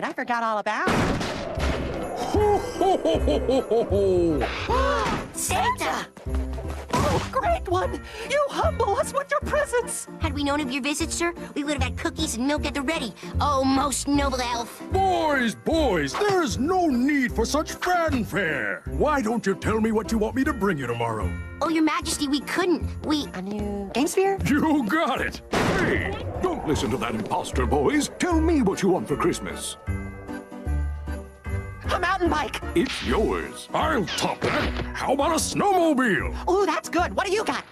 right. I forgot all about it. Ho, ho, ho, ho, ho, ho. Santa! Oh, great one! You humble us with your presents! Had we known of your visit, sir, we would have had cookies and milk at the ready. Oh, most noble elf. Boys, boys, there is no need for such fanfare. Why don't you tell me what you want me to bring you tomorrow? Oh, your majesty, we couldn't. We... A new game sphere? You got it. Hey, don't listen to that imposter, boys. Tell me what you want for Christmas. A mountain bike! It's yours. I'll top that. How about a snowmobile? Ooh, that's good. What do you got?